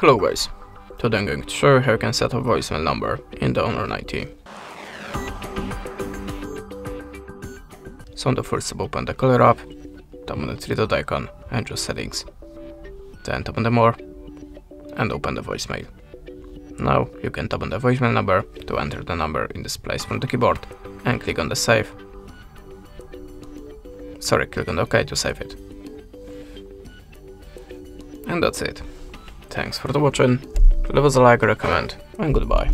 Hello guys, today I'm going to show you how you can set a voicemail number in the Honor 90. So on the first step open the color app, tap on the three dot icon and choose settings. Then tap on the more and open the voicemail. Now you can tap on the voicemail number to enter the number in this place from the keyboard and click on the save. Sorry, click on OK to save it. And that's it. Thanks for the watching, leave us a like or a comment, and goodbye.